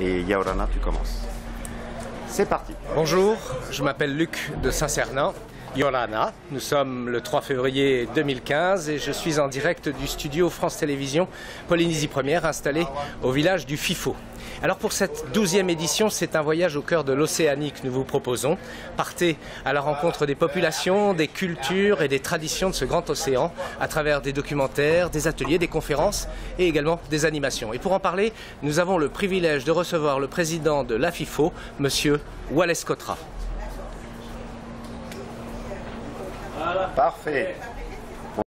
Et Yaorana, tu commences. C'est parti. Bonjour, je m'appelle Luc de Saint-Cernin. Yolana. Nous sommes le 3 février 2015 et je suis en direct du studio France Télévisions Polynésie Première installé au village du FIFO. Alors pour cette douzième édition, c'est un voyage au cœur de l'Océanie que nous vous proposons. Partez à la rencontre des populations, des cultures et des traditions de ce grand océan à travers des documentaires, des ateliers, des conférences et également des animations. Et pour en parler, nous avons le privilège de recevoir le président de l'AFIFO, monsieur Wallace Cotra. Parfait.